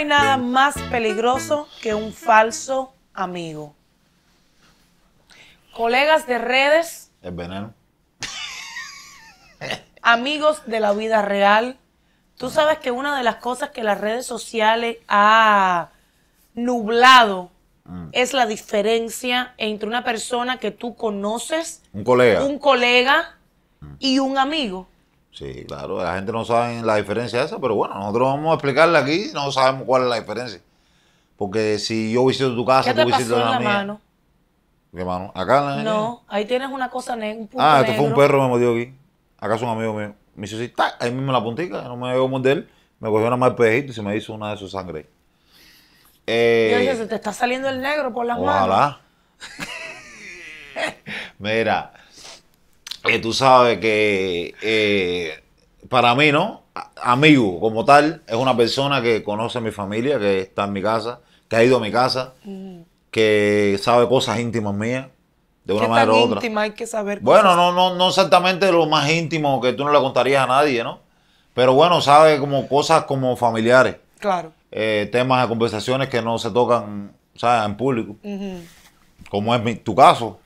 hay nada más peligroso que un falso amigo. Colegas de redes, El veneno. amigos de la vida real. Tú sabes que una de las cosas que las redes sociales ha nublado es la diferencia entre una persona que tú conoces, Un colega. un colega y un amigo. Sí, claro, la gente no sabe la diferencia esa, pero bueno, nosotros vamos a explicarle aquí, no sabemos cuál es la diferencia. Porque si yo visito tu casa, ¿Qué te tú visitas la, la mía. mano? ¿Qué mano? Acá en la No, ahí tienes una cosa negra, Ah, esto fue un perro que me mordió aquí. Acá es un amigo mío. Me hizo así, ¡tac! ahí mismo en la puntica, no me dejó morder. Me cogió una mal pejito y se me hizo una de sus sangre. Eh, Yo dije, se te está saliendo el negro por las manos. Ojalá. Mira, eh, tú sabes que eh, para mí, ¿no? Amigo como tal, es una persona que conoce a mi familia, que está en mi casa, que ha ido a mi casa, que sabe cosas íntimas mías, de una ¿Qué manera tan u otra. íntima hay que saber? Bueno, cosas? no, no, no exactamente lo más íntimo que tú no le contarías a nadie, ¿no? Pero bueno, sabe como cosas como familiares, Claro. eh, temas de conversaciones que no se tocan, ¿sabes? En público como es mi- tu caso,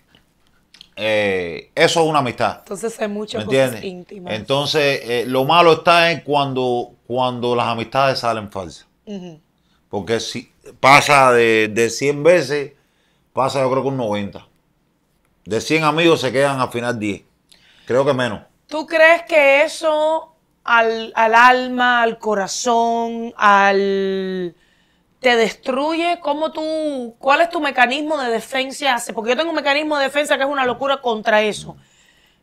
eh, eso es una amistad. Entonces hay ¿Me muchas cosas íntimas. Entonces, eh, lo malo está en cuando, cuando las amistades salen falsas. Porque si pasa de, de 100 veces, pasa yo creo que un 90. De 100 amigos se quedan al final 10. Creo que menos. ¿Tú crees que eso al, al alma, al corazón, al te destruye? ¿Cómo tú, cuál es tu mecanismo de defensa? Porque yo tengo un mecanismo de defensa que es una locura contra eso.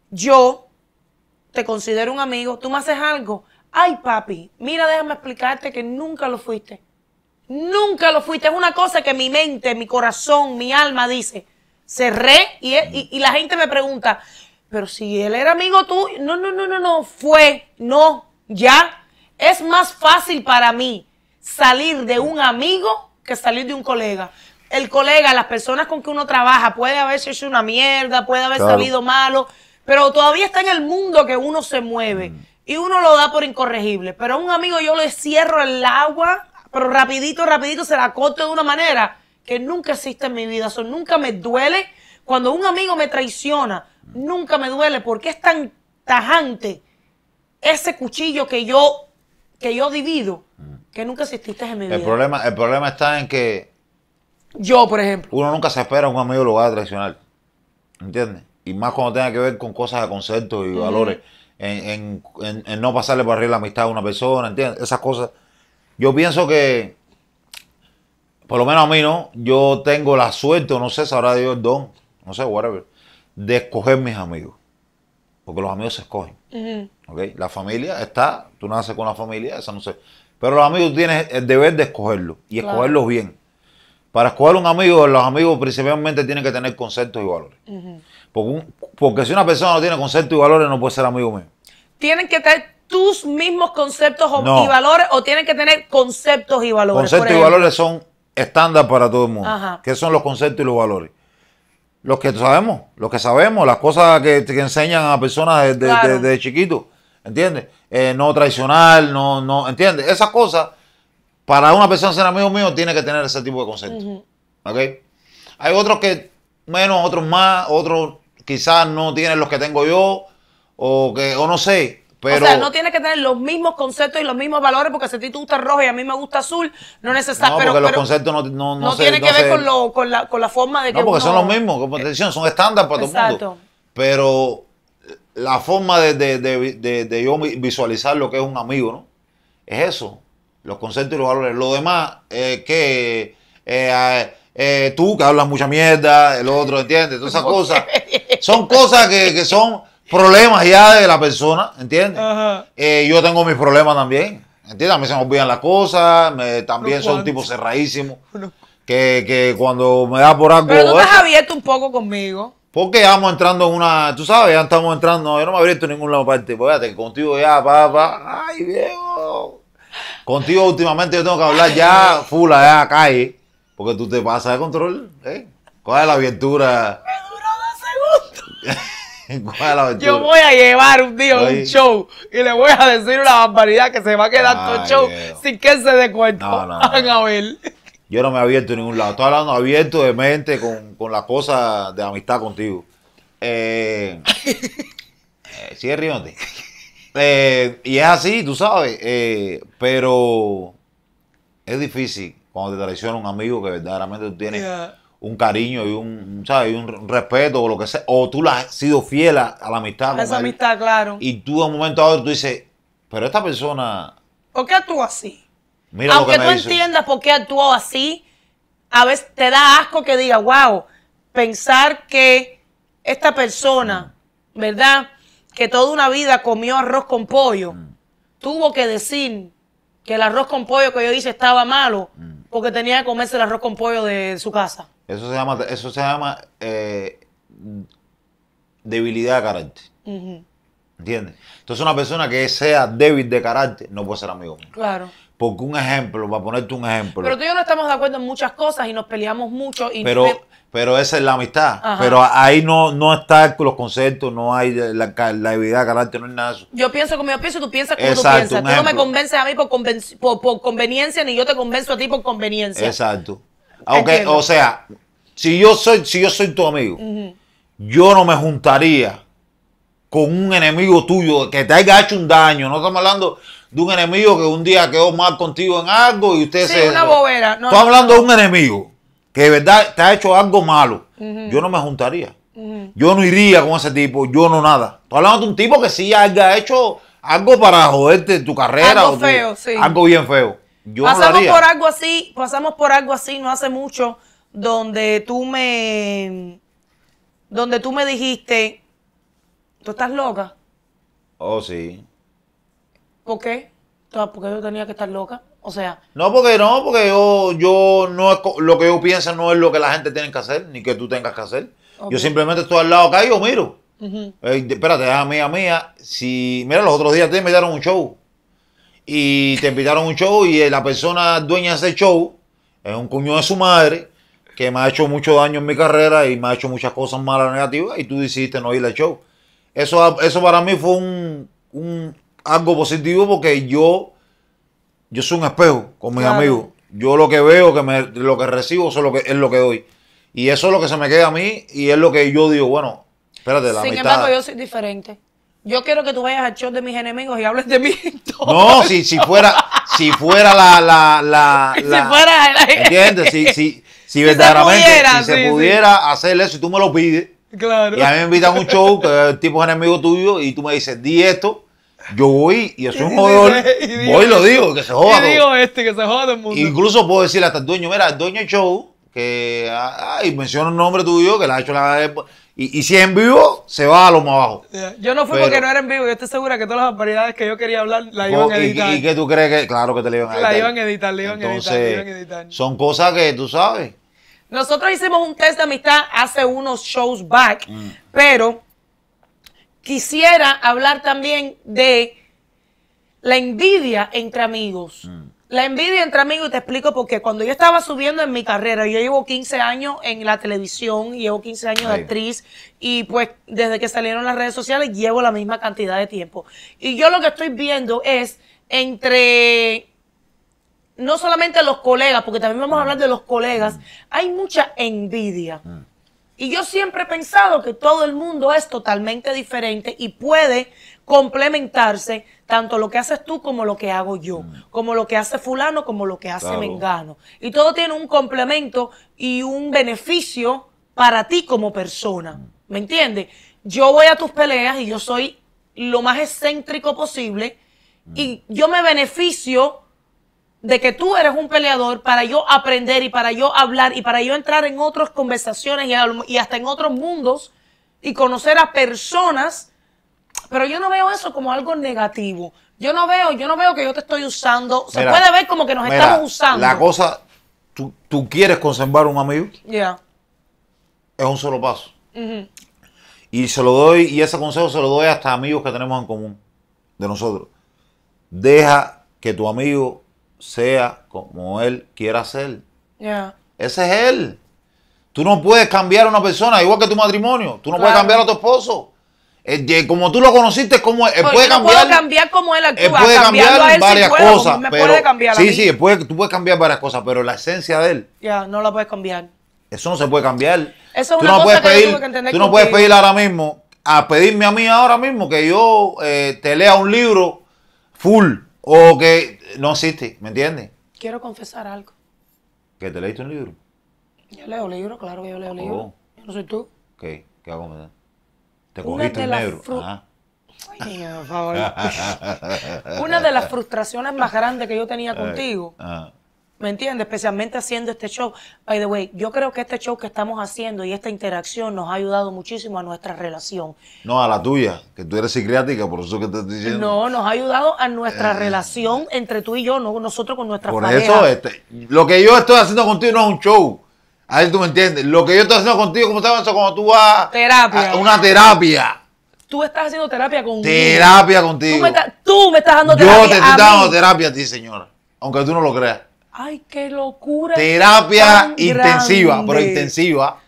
Yo te considero un amigo, tú me haces algo. Ay, papi, mira, déjame explicarte que nunca lo fuiste. Nunca lo fuiste. Es una cosa que mi mente, mi corazón, mi alma dice. Cerré y, y- y la gente me pregunta, pero si él era amigo tuyo. No, no, no, no, no. Fue. No. Ya. Es más fácil para mí salir de un amigo que salir de un colega. El colega, las personas con que uno trabaja, puede haberse hecho una mierda, puede haber Claro. salido malo, pero todavía está en el mundo que uno se mueve y uno lo da por incorregible. Pero a un amigo yo le cierro el agua, pero rapidito, rapidito se la corto de una manera que nunca existe en mi vida. Eso nunca me duele. Cuando un amigo me traiciona, nunca me duele porque es tan tajante ese cuchillo que yo, que yo divido, que nunca exististe en mi vida. El problema, el problema está en que Yo, por ejemplo. uno nunca se espera a un amigo lo va a traicionar. ¿Entiendes? Y más cuando tenga que ver con cosas de conceptos y valores. En, en- en- en no pasarle por arriba la amistad a una persona, ¿entiendes? Esas cosas. Yo pienso que, por lo menos a mí, ¿no? Yo tengo la suerte, o no sé, sabrá Dios el don, no sé, whatever, de escoger mis amigos. Porque los amigos se escogen. Ujú. ¿ok? La familia está, tú naces con la familia, esa no sé. Pero los amigos tienes el deber de escogerlos y Claro. escogerlos bien. Para escoger un amigo, los amigos principalmente tienen que tener conceptos y valores. porque, un- porque si una persona no tiene conceptos y valores, no puede ser amigo mío. ¿Tienen que tener tus mismos conceptos No. y valores o tienen que tener conceptos y valores? Conceptos y valores son estándar para todo el mundo. Ajá. ¿Qué son los conceptos y los valores? Los que sabemos, los que sabemos, las cosas que, que enseñan a personas desde Claro. de, de chiquito, ¿entiendes? Eh, no traicionar, no, no, ¿entiendes? Esas cosas, para una persona ser amigo mío, tiene que tener ese tipo de conceptos. ¿Ok? Hay otros que menos, otros más, otros quizás no tienen los que tengo yo, o que, o no sé, pero... o sea, no tiene que tener los mismos conceptos y los mismos valores porque si a ti te gusta rojo y a mí me gusta azul, no no, necesariamente. porque pero, los pero conceptos no, no, no no, no que ver con, lo, con, la, con la forma de que No, porque son los mismos, como te decía, son estándar para todo el Exacto. mundo. Pero la forma de, de- de- de- yo vi- visualizar lo que es un amigo, ¿no? Es eso, los conceptos y los valores. Lo demás, eh, que eh, eh, tú que hablas mucha mierda, el otro, ¿entiendes? Todas esas cosas. Son cosas que, que son problemas ya de la persona, ¿entiendes? Eh, yo tengo mis problemas también, ¿entiendes? A mí se me olvidan las cosas, me- también Unos soy un cuantos. tipo cerradísimo. Que, que cuando me da por algo... Pero tú estás abierto un poco conmigo. Porque ya vamos entrando en una, tú sabes, ya estamos entrando, yo no me he abierto en ningún lado parte, pues fíjate, contigo ya, pa, pa, ay viejo, contigo últimamente yo tengo que hablar ya full allá calle, porque tú te pasas de control, ¿eh? Coge la abertura, Me duró dos segundos. ¿Cuál es la aventura? Yo voy a llevar un día un show y le voy a decir una barbaridad que se va a quedar todo el Ay, show sin que él se dé cuenta. No, no, no. Van a ver. Yo no me he abierto en ningún lado. Estoy hablando abierto de mente con, con las cosas de amistad contigo. Eh, eh, sigue riéndote. Eh, y es así, tú sabes. eh, pero es difícil cuando te traiciona un amigo que verdaderamente tú tienes Yeah. un cariño y un, ¿sabes? y un respeto o lo que sea. O tú le has sido fiel a, a la amistad. con Esa amistad, claro. Y tú de un momento a otro tú dices, pero esta persona, ¿Por qué actúa así? Mira Aunque tú entiendas por qué actuó así, a veces te da asco que diga, wow, pensar que esta persona, ¿verdad? Que toda una vida comió arroz con pollo, Mm. tuvo que decir que el arroz con pollo que yo hice estaba malo Mm. porque tenía que comerse el arroz con pollo de su casa. Eso se llama, eso se llama eh, debilidad de carácter. ¿Entiendes? Entonces una persona que sea débil de carácter no puede ser amigo mío. Claro. Porque un ejemplo, para ponerte un ejemplo, Pero tú y yo no estamos de acuerdo en muchas cosas y nos peleamos mucho. Y pero, me- pero esa es la amistad. Ajá. Pero ahí no, no está con los conceptos, no hay la, la de carácter, no hay nada. Yo pienso como yo pienso, tú piensas como Exacto, tú piensas. Tú no me convences a mí por, conven- por, por conveniencia, ni yo te convenzo a ti por conveniencia. Exacto. Aunque, Entiendo. o sea, si yo soy, si yo soy tu amigo, yo no me juntaría con un enemigo tuyo que te haya hecho un daño. No estamos hablando de un enemigo que un día quedó mal contigo en algo y usted Sí, se. una bobera. No, Estoy no, hablando de un enemigo que de verdad te ha hecho algo malo. Yo no me juntaría. Yo no iría con ese tipo, yo no nada. Estoy hablando de un tipo que sí haya hecho algo para joderte tu carrera. Algo o tu- feo, sí. Algo bien feo. Yo pasamos haría. por algo así, pasamos por algo así no hace mucho, donde tú me, donde tú me dijiste, tú estás loca, Oh, sí. ¿Por qué? ¿Por qué yo tenía que estar loca? O sea, No, porque no, porque yo, yo no es lo que yo pienso no es lo que la gente tiene que hacer, ni que tú tengas que hacer. Yo simplemente estoy al lado acá y yo miro. ujú, Eh, de- espérate, déjame mía, mía. Si, mira, los otros días te invitaron un show. Y te invitaron a un show y eh, la persona dueña de ese show es un cuño de su madre que me ha hecho mucho daño en mi carrera y me ha hecho muchas cosas malas, negativas, y tú decidiste no ir al show. Eso, eso para mí fue un, un- algo positivo porque yo, yo soy un espejo con mis Claro. amigos. Yo lo que veo, que me, lo que recibo, eso es lo que, es lo que doy. Y eso es lo que se me queda a mí y es lo que yo digo, bueno, espérate, la Sin embargo, yo soy diferente. Yo quiero que tú vayas al show de mis enemigos y hables de mí. No, si, si fuera, si fuera la, la, la, Si la- fuera el- ¿entiendes? Si, si, si se verdaderamente pudiera, si se sí, sí. pudiera hacer eso y tú me lo pides, Claro. y a mí me invitan a un show que el tipo es enemigo tuyo y tú me dices, di esto, yo voy y soy un digo- voy y lo digo, que se joda Y digo este, que se joda todo el mundo. Incluso puedo decirle hasta el dueño, mira, el dueño del show, que ay, menciona un nombre tuyo, que le ha hecho la... Y, y si es en vivo, se va a lo más abajo. Ya, Yo no fui Pero- porque no era en vivo. Yo estoy segura que todas las barbaridades que yo quería hablar la iban a ¿Y, editar. y, y qué tú crees que? Claro que te le iban a editar. La iban a editar, la iban a editar, Entonces, la iban a editar. son cosas que tú sabes. Nosotros hicimos un test de amistad hace unos shows back, Mm. pero quisiera hablar también de la envidia entre amigos. Mm. La envidia entre amigos, y te explico porque cuando yo estaba subiendo en mi carrera, yo llevo 15 años en la televisión, llevo 15 años de actriz, y pues desde que salieron las redes sociales llevo la misma cantidad de tiempo. Y yo lo que estoy viendo es entre no solamente los colegas, porque también vamos a hablar de los colegas, hay mucha envidia. Y yo siempre he pensado que todo el mundo es totalmente diferente y puede complementarse tanto lo que haces tú como lo que hago yo, como lo que hace fulano como lo que hace Claro. mengano. Y todo tiene un complemento y un beneficio para ti como persona. ¿Me entiendes? Yo voy a tus peleas y yo soy lo más excéntrico posible y yo me beneficio de que tú eres un peleador para yo aprender y para yo hablar y para yo entrar en otras conversaciones y, hasta en otros mundos y conocer a personas, pero yo no veo eso como algo negativo. Yo no veo, yo no veo que yo te estoy usando. Se Mira, puede ver como que nos mira, estamos usando. La cosa, tú, tú quieres conservar un amigo, Ya. es un solo paso. Y se lo doy, y ese consejo se lo doy hasta amigos que tenemos en común, de nosotros. Deja que tu amigo sea como él quiera ser. Ya. Ese es él. Tú no puedes cambiar a una persona, igual que tu matrimonio. Tú no puedes cambiar a tu esposo. Eh, como tú lo conociste, como él Porque puede no cambiar. puedo cambiar como él actúa. Él puede cambiar a él varias puedo, cosas. me pero, puede cambiar a sí, mí. sí, puede- tú puedes cambiar varias cosas, pero la esencia de él, Ya, no la puedes cambiar. eso no se puede cambiar. Eso es tú una no cosa puedes que yo pedir, tuve que entender tú no puedes pedir ahora mismo, a pedirme a mí ahora mismo que yo eh, te lea un libro full o que no existe, ¿me entiendes? Quiero confesar algo. Que te leíste un libro. Yo leo libros, claro que yo leo libros. Oh. Yo no soy tú. ¿Qué? ¿Qué hago? Te Una cogiste las negro. Ajá. Ay, niña, por favor. Una de las frustraciones más grandes que yo tenía contigo, Ajá. ¿Me entiendes? Especialmente haciendo este show. By the way, yo creo que este show que estamos haciendo y esta interacción nos ha ayudado muchísimo a nuestra relación. No, a la tuya, que tú eres psiquiátrica, por eso que te estoy diciendo. No, nos ha ayudado a nuestra relación entre tú y yo, no nosotros con nuestra Eh. Por pareja. eso, este, lo que yo estoy haciendo contigo no es un show. A ver, tú me entiendes. Lo que yo estoy haciendo contigo, ¿cómo llama eso? Cuando tú vas Terapia. a una terapia. Tú estás haciendo terapia conmigo. Terapia Tú contigo. me, estás- tú me estás dando Yo terapia. te a estoy dando terapia a ti, señora. Aunque tú no lo creas. Ay, qué locura. Terapia intensiva, grande. pero intensiva.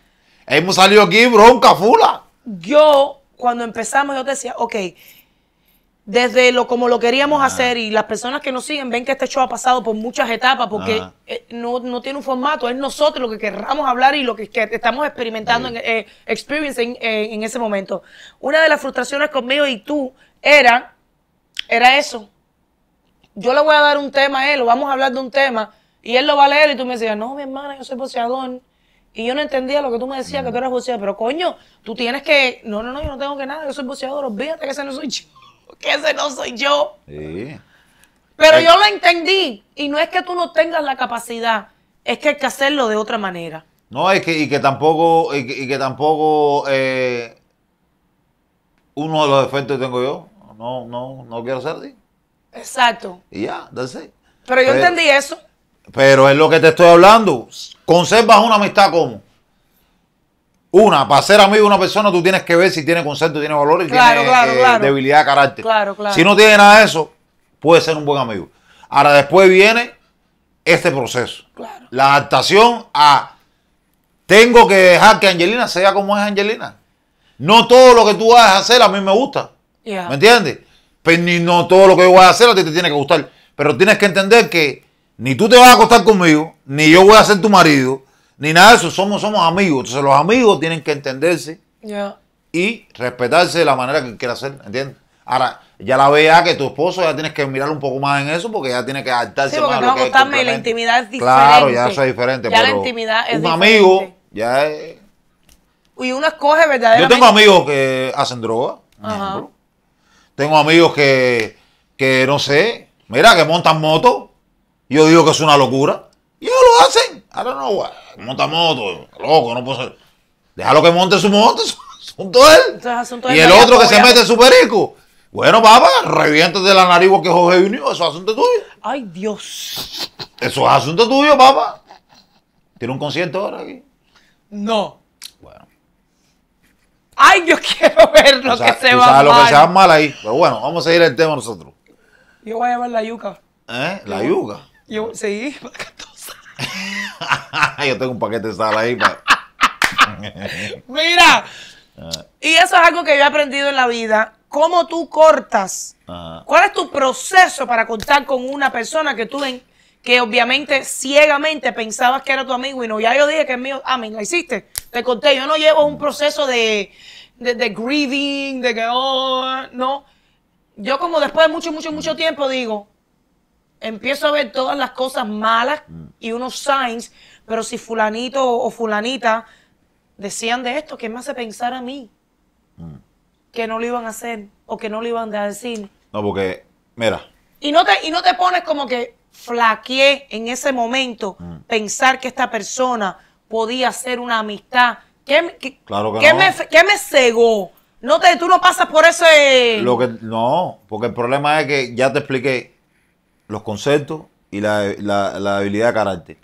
Hemos salido aquí bronca, fula. Yo, cuando empezamos, yo te decía, ok, desde lo como lo queríamos hacer y las personas que nos siguen ven que este show ha pasado por muchas etapas porque Ajá. eh, no, no tiene un formato, es nosotros lo que querramos hablar y lo que, que estamos experimentando, en, eh, experiencing eh, en ese momento. Una de las frustraciones conmigo y tú era, era eso. Yo le voy a dar un tema a él, o vamos a hablar de un tema, y él lo va a leer y tú me decías, no, mi hermana, yo soy boxeador. Y yo no entendía lo que tú me decías, que tú eras boxeador. Pero coño, tú tienes que. No, no, no, yo no tengo que nada, yo soy boxeador. Olvídate que ese no soy yo. Que ese no soy yo. Sí. Pero Ay. yo lo entendí. Y no es que tú no tengas la capacidad, es que hay que hacerlo de otra manera. No, es que, y que tampoco, y que, y que tampoco eh, uno de los defectos que tengo yo, no, no, no quiero ser así. Exacto. Y ya, that's it. Pero yo Pero- entendí eso. Pero es lo que te estoy hablando. Conservas una amistad como. Una, para ser amigo de una persona, tú tienes que ver si tiene concepto, tiene valor y Claro, tiene claro, eh, claro. debilidad de carácter. Claro, claro. Si no tiene nada de eso, puede ser un buen amigo. Ahora, después viene este proceso. Claro. La adaptación a. Tengo que dejar que Angelina sea como es Angelina. No todo lo que tú vas a hacer a mí me gusta. Yeah. ¿Me entiendes? Pero ni no todo lo que yo voy a hacer a ti te tiene que gustar. Pero tienes que entender que ni tú te vas a acostar conmigo, ni yo voy a ser tu marido, ni nada de eso. Somos, somos amigos. Entonces los amigos tienen que entenderse y respetarse de la manera que quiera hacer. ¿Entiendes? Ahora, ya la vea que tu esposo ya tienes que mirar un poco más en eso porque ya tiene que adaptarse Sí, porque más a lo que es la intimidad es Claro, ya diferente. eso es diferente. Ya la intimidad es Un diferente. amigo, ya es. Y uno escoge Yo verdaderamente. tengo amigos que hacen droga. por Ajá. ejemplo. Tengo amigos que, que, no sé, mira, que montan moto. Yo digo que es una locura. Y ellos lo hacen. I don't know, monta moto, loco, no puedo ser. Déjalo que monte su moto, es asunto de él. Asunto Y el otro que se mete su perico. Bueno, papá, reviéntate la nariz que Jorge Junior, eso es asunto tuyo. Ay, Dios. Eso es asunto tuyo, papá. Tiene un concierto ahora aquí. No. Ay, yo quiero ver lo que se va sabes lo que mal. se va mal ahí. Pero bueno, vamos a seguir el tema nosotros. Yo voy a llevar la yuca. ¿Eh? La yuca. Yo, sí. Yo tengo un paquete de sal ahí. Mira. Y eso es algo que yo he aprendido en la vida. ¿Cómo tú cortas? Ajá. ¿Cuál es tu proceso para cortar con una persona que tú que obviamente ciegamente pensabas que era tu amigo y no? Ya yo dije que es mío. Ah, me la hiciste. Te conté. Yo no llevo un proceso de, de, de grieving, de que, oh, no. Yo como después de mucho, mucho, mucho tiempo digo, empiezo a ver todas las cosas malas y unos signs, pero si fulanito o fulanita decían de esto, ¿qué me hace pensar a mí? Que no lo iban a hacer o que no lo iban a decir. No, porque, mira, Y no te, y no te pones como que flaqueé en ese momento Mm. pensar que esta persona podía ser una amistad. ¿Qué, me- qué- Claro que qué no. me, qué me cegó? No te, tú no pasas por ese... lo que no, porque el problema es que ya te expliqué los conceptos y la, la- la habilidad de carácter.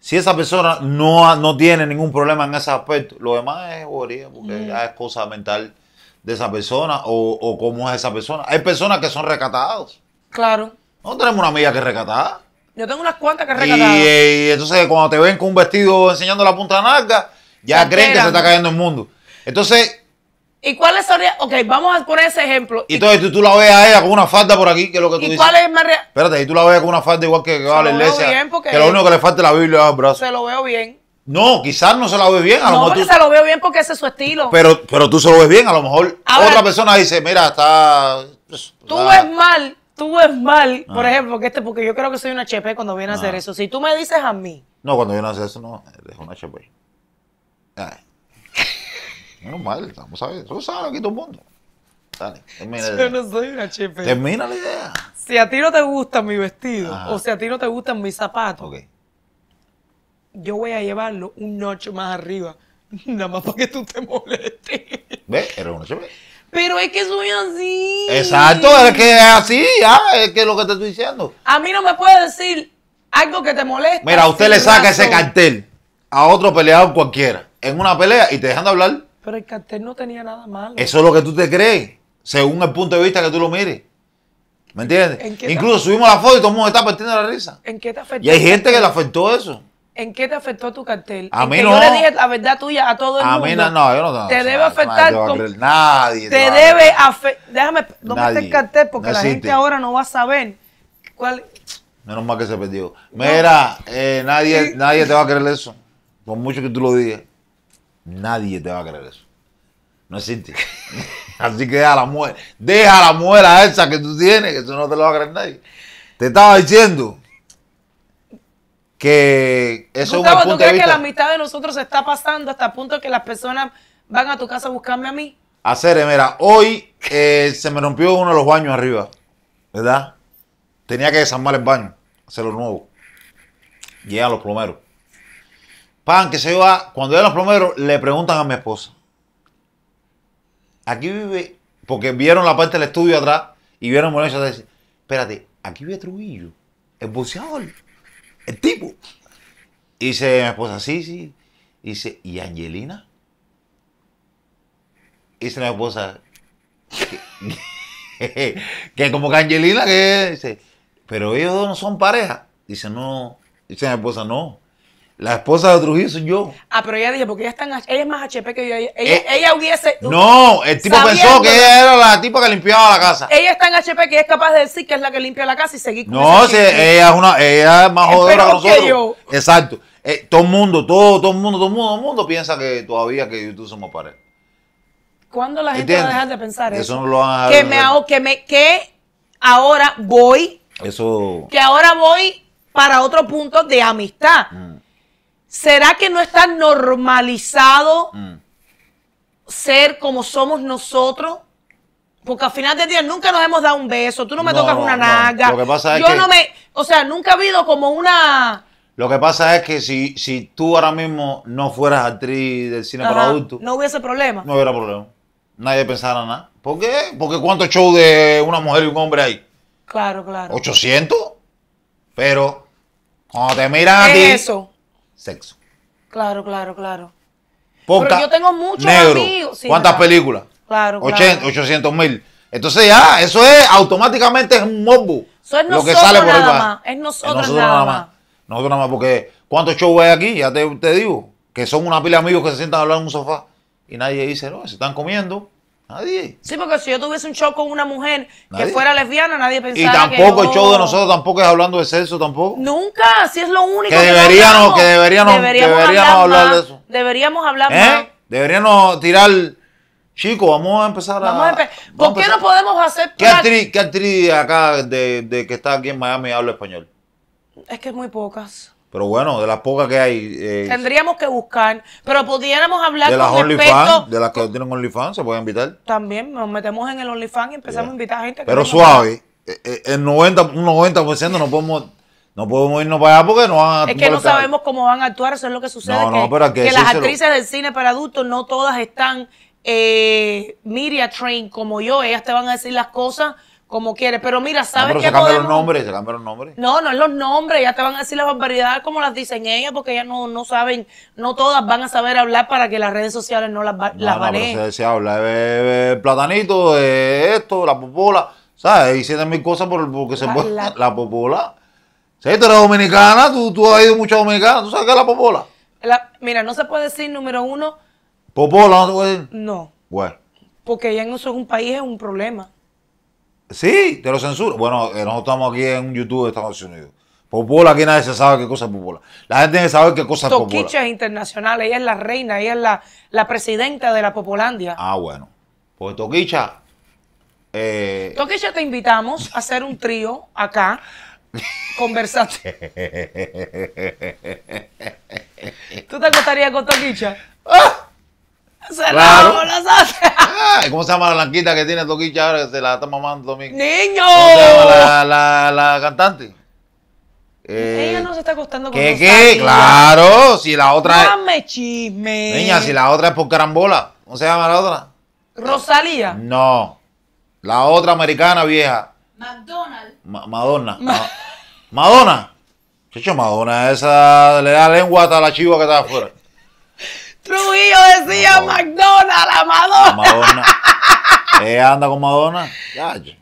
Si esa persona no, no tiene ningún problema en ese aspecto, lo demás es bobería, porque ya es cosa mental de esa persona o, o cómo es esa persona. Hay personas que son recatadas. Claro. No tenemos una amiga que es recatada. Yo tengo unas cuantas que Y, recatadas. y entonces cuando te ven con un vestido enseñando la punta de la nalga, ya Se creen que se está cayendo el mundo. Entonces, ¿Y cuáles serían? Ok, vamos a poner ese ejemplo. Y entonces tú, tú la ves a ella con una falda por aquí, que es lo que tú ¿Y dices. cuál es más real? Espérate, y tú la ves con una falda igual que, que va a la lo veo iglesia. bien, porque- Que lo único que le falta es la Biblia al brazo. Se lo veo bien. No, quizás no se la ve bien, a lo No, mejor porque tú- se lo veo bien porque ese es su estilo. pero, pero tú se lo ves bien, a lo mejor Ahora- otra persona dice, mira, está... pues, tú está- ves mal, tú ves mal, por Ah. ejemplo, que este, porque yo creo que soy una HP cuando viene a hacer Ah. eso. Si tú me dices a mí, No, cuando yo no hace eso, no, es una HP. Ay. Menos mal, vamos a ver, eso sabe aquí todo el mundo. Dale, termina la yo no soy una HP. Termina la idea. Si a ti no te gusta mi vestido Ajá. o si a ti no te gustan mis zapatos, yo voy a llevarlo un noche más arriba. Nada más para que tú te molestes. ¿Ves? Eres una HP. Pero es que soy así. Exacto, es que es así, ya, es que es lo que te estoy diciendo. A mí no me puedes decir algo que te moleste. Mira, usted le saca ese cartel a otro peleador cualquiera en una pelea y te dejan de hablar. Pero el cartel no tenía nada malo. Eso es lo que tú te crees, según el punto de vista que tú lo mires. ¿Me entiendes? ¿En qué Incluso subimos la foto y todo el mundo está partiendo la risa. ¿En qué te afectó? Y hay gente que le afectó eso. ¿En qué te afectó tu cartel? A mí que no. Yo le dije la verdad tuya a todo el A mundo. mí no, no, yo no no, Te no, debe nadie afectar te va a con- creer, Nadie Te a debe afectar. Déjame, ¿dónde está el Nadie. cartel? Porque No la gente ahora no va a saber cuál. Menos mal que se perdió. Mira, eh, nadie, nadie te va a creer eso. Por mucho que tú lo digas. Nadie te va a creer eso. No existe. Así que deja la muela. Deja la muela esa que tú tienes, que eso no te lo va a creer nadie. Te estaba diciendo que eso es un Gustavo, ¿tú punto de crees que la amistad de nosotros se está pasando hasta el punto de que las personas van a tu casa a buscarme a mí? Hacer, mira, hoy eh, se me rompió uno de los baños arriba, ¿verdad? Tenía que desarmar el baño, hacerlo nuevo. Llegan los plomeros. Pan, que se va. Cuando llegan los plomeros, le preguntan a mi esposa. Aquí vive, porque vieron la parte del estudio atrás y vieron por eso decir, espérate, aquí vive Trujillo, el boxeador, el tipo. Dice mi esposa, sí, sí. Dice, ¿y Angelina? Dice mi esposa, que, que como que Angelina, que dice, pero ellos dos no son pareja. Dice, no. Dice mi esposa, no. La esposa de Trujillo soy yo. Ah, pero ella dije, porque ella, está en H- ella es más HP que yo. Ella, ella, Eh, ella hubiese. No, el tipo pensó que ella era la tipa que limpiaba la casa. Ella está en HP que es capaz de decir que es la que limpia la casa y seguir con No, si ella es una, ella es más Es jodedora que peor que nosotros. yo. Exacto. Eh, todo el mundo, todo, todo el mundo, todo el mundo, todo el mundo piensa que todavía que tú somos pareja. ¿Cuándo la gente va a dejar de pensar eso? Eso no lo van a dejar que me hago, que me, que ahora voy, Eso. que ahora voy para otro punto de amistad. Mm, ¿Será que no está normalizado mm. ser como somos nosotros? Porque al final del día nunca nos hemos dado un beso, tú no me No, tocas una no. naga. Lo que pasa es yo que- no me, o sea, nunca ha habido como una Lo que pasa es que si, si tú ahora mismo no fueras actriz del cine para adultos, no hubiese problema. no hubiera problema. Nadie pensara nada. ¿Por qué? Porque ¿cuántos shows de una mujer y un hombre hay? Claro, claro. ¿800? Pero cuando te miran a ti, es eso. Sexo. Claro, claro, claro. Poca, Pero yo tengo muchos negro. amigos. Sí, ¿Cuántas claro. películas? Claro, claro. 80, 800 mil. Entonces ya, eso es automáticamente es un morbo. Eso es lo que nosotros sale por ahí nada más, es nosotros nada más. Nosotros nada más, porque ¿cuántos shows hay aquí? Ya te, te digo, que son una pila de amigos que se sientan a hablar en un sofá y nadie dice, no, se están comiendo. Nadie. Sí, porque si yo tuviese un show con una mujer que fuera lesbiana, nadie Y pensara que tampoco el show de nosotros tampoco es hablando de sexo tampoco. Nunca, si es lo único Que deberíamos- que deberíamos- deberíamos hablar más, de eso. Deberíamos hablar ¿Eh? más. Deberíamos tirar, chicos, vamos a empezar a... Vamos a empe- ¿Por qué empezar- no podemos hacer ¿Qué actriz, qué actriz acá de, de que está aquí en Miami habla español? Es que es muy pocas. Pero bueno, de las pocas que hay, eh, Tendríamos que buscar, pero pudiéramos hablar de las. OnlyFans, de las que tienen OnlyFans, se pueden invitar. También nos metemos en el OnlyFans y empezamos a invitar gente. que Pero suave, eh, eh, el 90, un 90% no podemos, no podemos irnos para allá porque no van a Es que no sabemos cómo van a actuar, eso es lo que sucede. No, no, que, pero que que las actrices del cine para adultos no todas están eh, media trained como yo. Ellas te van a decir las cosas como quieres. Pero mira, No, ¿sabes pero qué se cambian los nombres, se cambian los nombres. No, no es los nombres, ellas te van a decir las barbaridades como las dicen ellas, porque ellas no, no saben, no todas van a saber hablar para que las redes sociales no las, No, las no, pero se, se habla de, de platanito, de esto, la popola, ¿sabes? Y siete mil cosas por, porque se La- puede. la- La, popola. Si tú eres dominicana, tú, tú has ido mucho a dominicana, ¿tú sabes qué es la popola? La- mira, no se puede decir número uno, Popola, no se puede decir. no. Bueno, Porque ya en eso es un país es un problema. Sí, te lo censuro. Bueno, eh, nosotros estamos aquí en un YouTube de Estados Unidos. Popola, aquí nadie se sabe qué cosa es Popola. La gente tiene que saber qué cosa es Popola. Toquicha es internacional, ella es la reina, ella es la, la presidenta de la Popolandia. Ah, bueno. Pues Toquicha. Eh, Toquicha, te invitamos a hacer un trío acá, conversando. ¿Tú te acostarías con Toquicha? Cerramos Claro. las haces. ay, ¿Cómo se llama la blanquita que tiene Toquicha ahora que se la está mamando domingo? ¡Niño! ¿Cómo se llama la, la, la cantante? Eh, Ella no se está acostando con ¿Qué, qué? Claro, si la otra es... Dame chisme. Niña, si la otra es por carambola. ¿Cómo se llama la otra? Rosalía. No. La otra americana vieja. McDonald's. Ma- Madonna. Ma- Madonna. Chicho, Madonna, esa le da lengua hasta la chiva que está afuera. Trujillo decía. McDonald's, la Madonna. Madonna. Ella anda con Madonna.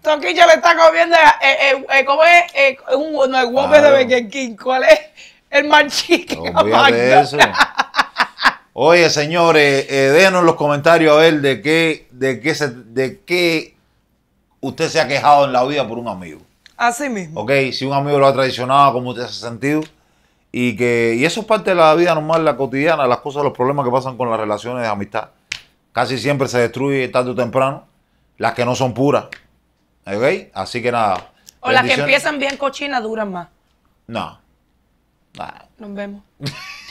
Toquicha le está comiendo, eh, eh, eh, ¿cómo es? Eh, un, no, el Whopper de Burger King. ¿Cuál es? El manchique. De eso. Oye, señores, eh, en los comentarios a ver de qué, de qué se, de qué usted se ha quejado en la vida por un amigo. Así mismo. Ok, si un amigo lo ha traicionado, cómo usted se ha sentido. Y que y eso es parte de la vida normal, la cotidiana, las cosas, los problemas que pasan con las relaciones de amistad. Casi siempre se destruye tarde o temprano. Las que no son puras. ¿Ok? Así que nada. O las que empiezan bien cochinas duran más. No. Nah. Nos vemos.